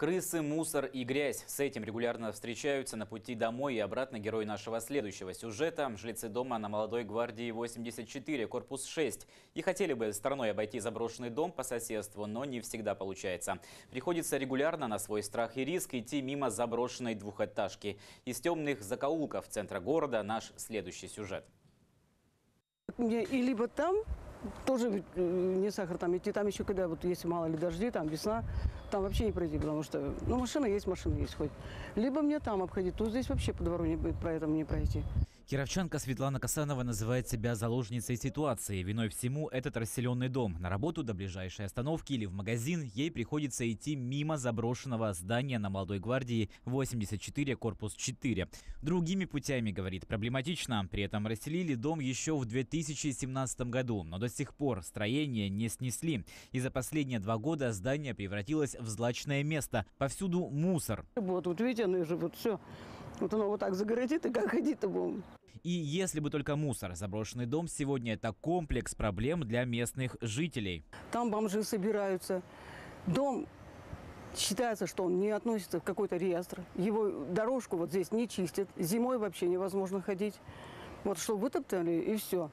Крысы, мусор и грязь. С этим регулярно встречаются на пути домой и обратно герои нашего следующего сюжета. Жильцы дома на Молодой гвардии 84, корпус 6. И хотели бы стороной обойти заброшенный дом по соседству, но не всегда получается. Приходится регулярно на свой страх и риск идти мимо заброшенной двухэтажки. Из темных закоулков центра города наш следующий сюжет. И либо там тоже э, не сахар там идти, там еще когда вот если мало ли дожди, там весна, там вообще не пройти, потому что, ну, машина есть, машина есть хоть. Либо мне там обходить, тут здесь вообще по двору не, про это не пройти. Кировчанка Светлана Касанова называет себя заложницей ситуации. Виной всему этот расселенный дом. На работу до ближайшей остановки или в магазин ей приходится идти мимо заброшенного здания на Молодой гвардии 84, корпус 4. Другими путями, говорит, проблематично. При этом расселили дом еще в 2017 году, но до сих пор строение не снесли. И за последние два года здание превратилось в злачное место. Повсюду мусор. Вот, вот видите, оно же вот все. Вот оно вот так загородит, и как ходить-то будем? И если бы только мусор, заброшенный дом сегодня это комплекс проблем для местных жителей. Там бомжи собираются. Дом считается, что он не относится в какой-то реестр. Его дорожку вот здесь не чистят. Зимой вообще невозможно ходить. Вот что вытоптали, и все.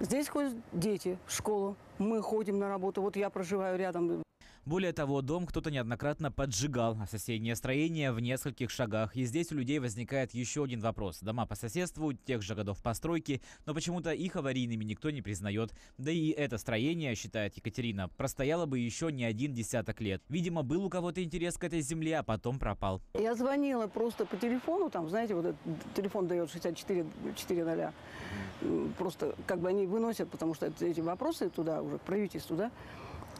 Здесь ходят дети в школу. Мы ходим на работу. Вот я проживаю рядом. Более того, дом кто-то неоднократно поджигал, а соседнее строение в нескольких шагах. И здесь у людей возникает еще один вопрос. Дома по соседству, тех же годов постройки, но почему-то их аварийными никто не признает. Да и это строение, считает Екатерина, простояло бы еще не один десяток лет. Видимо, был у кого-то интерес к этой земле, а потом пропал. Я звонила просто по телефону, там, знаете, вот этот телефон дает 64 400. Просто как бы они выносят, потому что эти вопросы туда уже, правительству, да,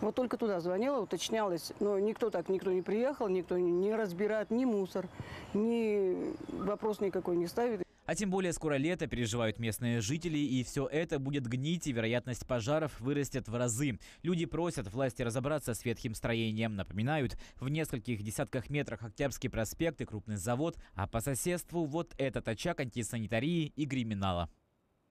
вот только туда звонила, уточнялась, но никто так, никто не приехал, никто не разбирает ни мусор, ни вопрос никакой не ставит. А тем более скоро лето, переживают местные жители, и все это будет гнить, и вероятность пожаров вырастет в разы. Люди просят власти разобраться с ветхим строением. Напоминают, в нескольких десятках метрах Октябрьский проспект и крупный завод, а по соседству вот этот очаг антисанитарии и криминала.